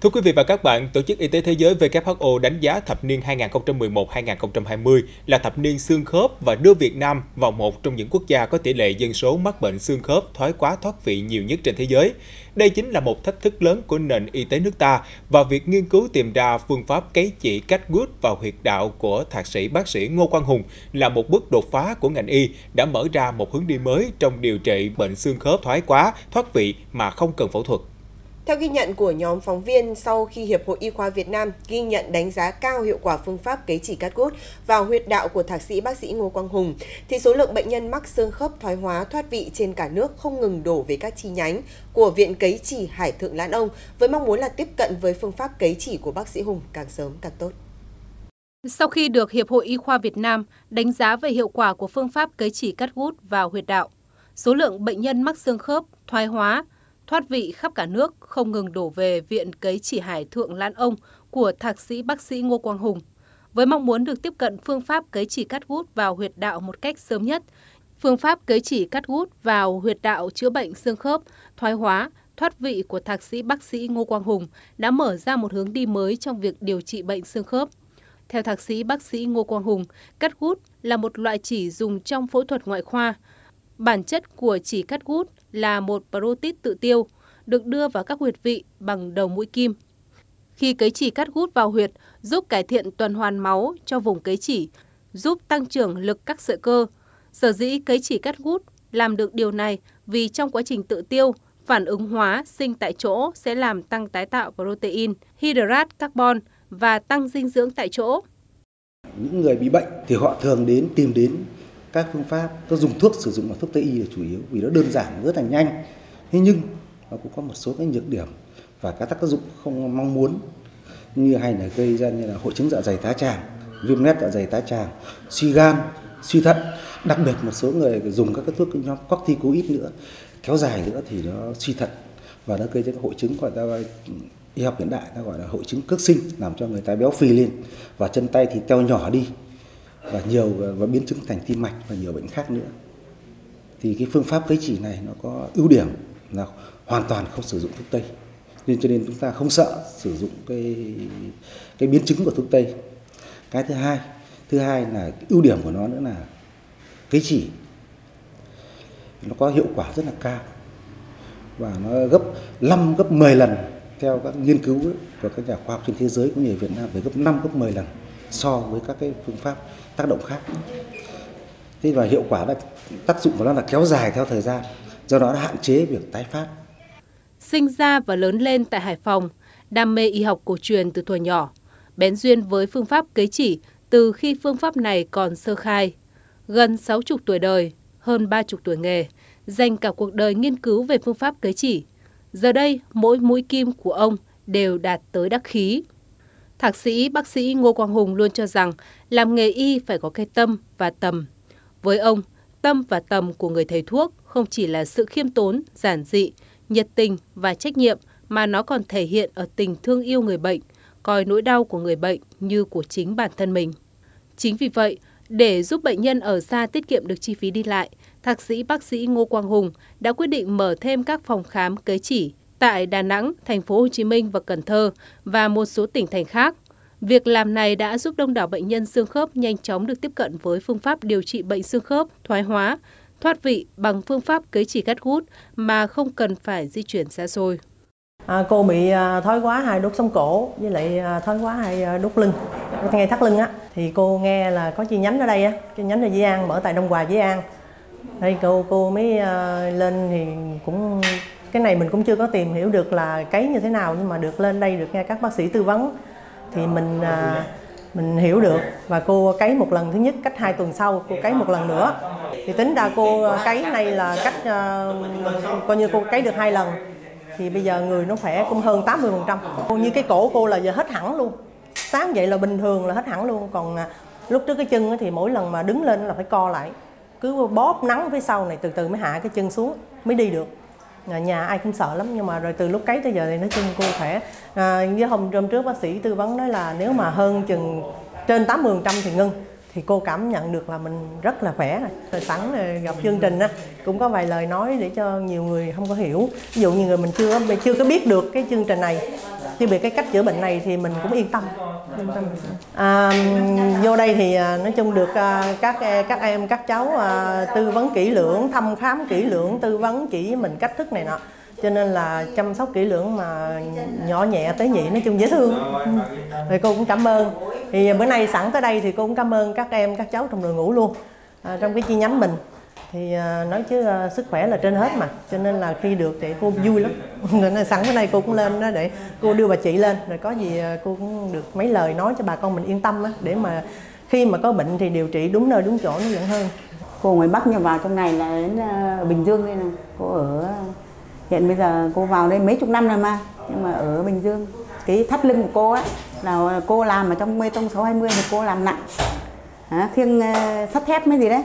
Thưa quý vị và các bạn, Tổ chức Y tế Thế giới WHO đánh giá thập niên 2011-2020 là thập niên xương khớp và đưa Việt Nam vào một trong những quốc gia có tỷ lệ dân số mắc bệnh xương khớp thoái quá thoát vị nhiều nhất trên thế giới. Đây chính là một thách thức lớn của nền y tế nước ta và việc nghiên cứu tìm ra phương pháp cấy chỉ cách gút vào huyệt đạo của thạc sĩ bác sĩ Ngô Quang Hùng là một bước đột phá của ngành y đã mở ra một hướng đi mới trong điều trị bệnh xương khớp thoái quá, thoát vị mà không cần phẫu thuật. Theo ghi nhận của nhóm phóng viên, sau khi Hiệp hội Y khoa Việt Nam ghi nhận đánh giá cao hiệu quả phương pháp cấy chỉ cắt gút vào huyệt đạo của thạc sĩ bác sĩ Ngô Quang Hùng, thì số lượng bệnh nhân mắc xương khớp thoái hóa thoát vị trên cả nước không ngừng đổ về các chi nhánh của Viện Cấy Chỉ Hải Thượng Lãn Ông với mong muốn là tiếp cận với phương pháp cấy chỉ của bác sĩ Hùng càng sớm càng tốt. Sau khi được Hiệp hội Y khoa Việt Nam đánh giá về hiệu quả của phương pháp cấy chỉ cắt gút vào huyệt đạo, số lượng bệnh nhân mắc xương khớp thoái hóa thoát vị khắp cả nước không ngừng đổ về Viện Cấy Chỉ Hải Thượng Lãn Ông của Thạc sĩ bác sĩ Ngô Quang Hùng. Với mong muốn được tiếp cận phương pháp cấy chỉ cắt gút vào huyệt đạo một cách sớm nhất, phương pháp cấy chỉ cắt gút vào huyệt đạo chữa bệnh xương khớp, thoái hóa, thoát vị của Thạc sĩ bác sĩ Ngô Quang Hùng đã mở ra một hướng đi mới trong việc điều trị bệnh xương khớp. Theo thạc sĩ bác sĩ Ngô Quang Hùng, cắt gút là một loại chỉ dùng trong phẫu thuật ngoại khoa. Bản chất của chỉ cắt gút là một protein tự tiêu, được đưa vào các huyệt vị bằng đầu mũi kim. Khi cấy chỉ cắt gút vào huyệt, giúp cải thiện tuần hoàn máu cho vùng cấy chỉ, giúp tăng trưởng lực các sợi cơ. Sở dĩ cấy chỉ cắt gút làm được điều này vì trong quá trình tự tiêu, phản ứng hóa sinh tại chỗ sẽ làm tăng tái tạo protein, hydrat carbon và tăng dinh dưỡng tại chỗ. Những người bị bệnh thì họ thường đến tìm đến các phương pháp có dùng thuốc sử dụng là thuốc tây y là chủ yếu, vì nó đơn giản, rất là nhanh. Thế nhưng nó cũng có một số cái nhược điểm và các tác dụng không mong muốn, như hay là gây ra như là hội chứng dạ dày tá tràng, viêm loét dạ dày tá tràng, suy gan, suy thận. Đặc biệt một số người dùng các cái thuốc nhóm corticoid nữa, kéo dài nữa thì nó suy thận và nó gây ra hội chứng gọi ta y học hiện đại ta gọi là hội chứng cước sinh làm cho người ta béo phì lên và chân tay thì teo nhỏ đi và nhiều và biến chứng thành tim mạch và nhiều bệnh khác nữa. Thì cái phương pháp cấy chỉ này nó có ưu điểm là hoàn toàn không sử dụng thuốc tây. Nên cho nên chúng ta không sợ sử dụng cái cái biến chứng của thuốc tây. Cái thứ hai thứ hai là ưu điểm của nó nữa là cấy chỉ. Nó có hiệu quả rất là cao. Và nó gấp 5 gấp 10 lần theo các nghiên cứu của các nhà khoa học trên thế giới cũng như ở Việt Nam, phải gấp 5 gấp 10 lần so với các cái phương pháp tác động khác. Thế và hiệu quả là tác dụng của nó là kéo dài theo thời gian, do đó nó hạn chế việc tái phát. Sinh ra và lớn lên tại Hải Phòng, đam mê y học cổ truyền từ thuở nhỏ, bén duyên với phương pháp cấy chỉ từ khi phương pháp này còn sơ khai. Gần 60 tuổi đời, hơn 30 tuổi nghề, dành cả cuộc đời nghiên cứu về phương pháp cấy chỉ. Giờ đây, mỗi mũi kim của ông đều đạt tới đắc khí. Thạc sĩ bác sĩ Ngô Quang Hùng luôn cho rằng làm nghề y phải có cái tâm và tầm. Với ông, tâm và tầm của người thầy thuốc không chỉ là sự khiêm tốn, giản dị, nhiệt tình và trách nhiệm mà nó còn thể hiện ở tình thương yêu người bệnh, coi nỗi đau của người bệnh như của chính bản thân mình. Chính vì vậy, để giúp bệnh nhân ở xa tiết kiệm được chi phí đi lại, Thạc sĩ bác sĩ Ngô Quang Hùng đã quyết định mở thêm các phòng khám cấy chỉ tại Đà Nẵng, thành phố Hồ Chí Minh và Cần Thơ và một số tỉnh thành khác. Việc làm này đã giúp đông đảo bệnh nhân xương khớp nhanh chóng được tiếp cận với phương pháp điều trị bệnh xương khớp, thoái hóa, thoát vị bằng phương pháp cấy chỉ cắt hút mà không cần phải di chuyển xa xôi. À, cô bị à, thoái hóa hai đốt sống cổ với lại à, thoái hóa hai à, đốt lưng, ngay thắt lưng á. Thì cô nghe là có chi nhánh ở đây á, chi nhánh ở Dĩ An mở tại Đông Hòa Dĩ An. Đây cô cô mới à, lên thì cũng cái này mình cũng chưa có tìm hiểu được là cấy như thế nào nhưng mà được lên đây được nghe các bác sĩ tư vấn thì mình à, mình hiểu được. Và cô cấy một lần thứ nhất cách hai tuần sau cô cấy một lần nữa. Thì tính ra cô cấy này là cách uh, coi như cô cấy được hai lần. Thì bây giờ người nó khỏe cũng hơn 80 phần trăm. Như cái cổ cô là giờ hết hẳn luôn. Sáng dậy là bình thường là hết hẳn luôn. Còn uh, lúc trước cái chân thì mỗi lần mà đứng lên là phải co lại. Cứ bóp nắng phía sau này từ từ mới hạ cái chân xuống mới đi được nhà ai cũng sợ lắm nhưng mà rồi từ lúc cấy tới giờ thì nói chung cô khỏe. À, với hôm hôm trước bác sĩ tư vấn nói là nếu mà hơn chừng trên 80 trăm thì ngưng. Thì cô cảm nhận được là mình rất là khỏe. Rồi sẵn gặp chương trình á cũng có vài lời nói để cho nhiều người không có hiểu. Ví dụ như người mình chưa chưa có biết được cái chương trình này chưa biết cái cách chữa bệnh này thì mình cũng yên tâm. Yên tâm à, vô đây thì à, nói chung được à, các à, các em các cháu tư vấn kỹ lưỡng thăm khám kỹ lưỡng tư vấn chỉ mình cách thức này nọ. Cho nên là chăm sóc kỹ lưỡng mà nhỏ nhẹ tới nhị nói chung dễ thương. Thì cô cũng cảm ơn. Thì bữa nay sẵn tới đây thì cô cũng cảm ơn các em các cháu trong đội ngũ luôn à, trong cái chi nhánh mình thì ờ, nói chứ ờ, sức khỏe là trên hết mà. Cho nên là khi được thì cô vui lắm. Nên sẵn bữa nay cô cũng lên đó để cô đưa bà chị lên. Rồi có gì ờ, cô cũng được mấy lời nói cho bà con mình yên tâm á để mà khi mà có bệnh thì điều trị đúng nơi đúng chỗ nó vẫn hơn. Cô ngoài bắc nhưng vào trong này là đến bình dương đây nè. Cô ở hiện bây giờ cô vào đây mấy chục năm rồi mà nhưng mà ở bình dương. Cái thắt lưng của cô á là cô làm ở trong mê tông 620 thì cô làm nặng. À, khiêng sắt thép mấy gì đấy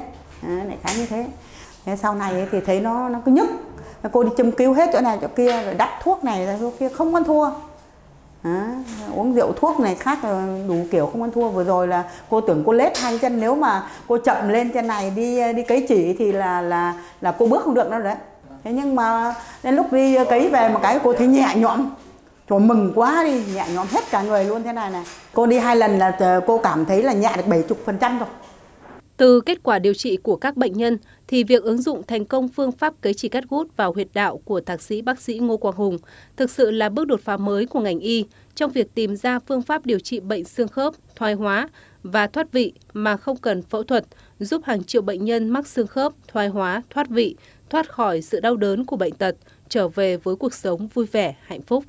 lại khá như thế. Thế sau này thì thấy nó nó cứ nhức. Cô đi châm cứu hết chỗ này chỗ kia rồi đắp thuốc này ra chỗ kia không ăn thua. À, uống rượu thuốc này khác đủ kiểu không ăn thua. Vừa rồi là cô tưởng cô lết hai chân. Nếu mà cô chậm lên trên này đi đi cấy chỉ thì là là là cô bước không được đâu đấy. Thế nhưng mà đến lúc đi cấy về một cái cô thấy nhẹ nhõm. Trời mừng quá đi, nhẹ nhõm hết cả người luôn thế này này. Cô đi hai lần là ờ, cô cảm thấy là nhẹ được 70% rồi. Từ kết quả điều trị của các bệnh nhân thì việc ứng dụng thành công phương pháp cấy chỉ cắt gút vào huyệt đạo của thạc sĩ bác sĩ Ngô Quang Hùng thực sự là bước đột phá mới của ngành y trong việc tìm ra phương pháp điều trị bệnh xương khớp, thoái hóa và thoát vị mà không cần phẫu thuật, giúp hàng triệu bệnh nhân mắc xương khớp, thoái hóa, thoát vị, thoát khỏi sự đau đớn của bệnh tật, trở về với cuộc sống vui vẻ, hạnh phúc.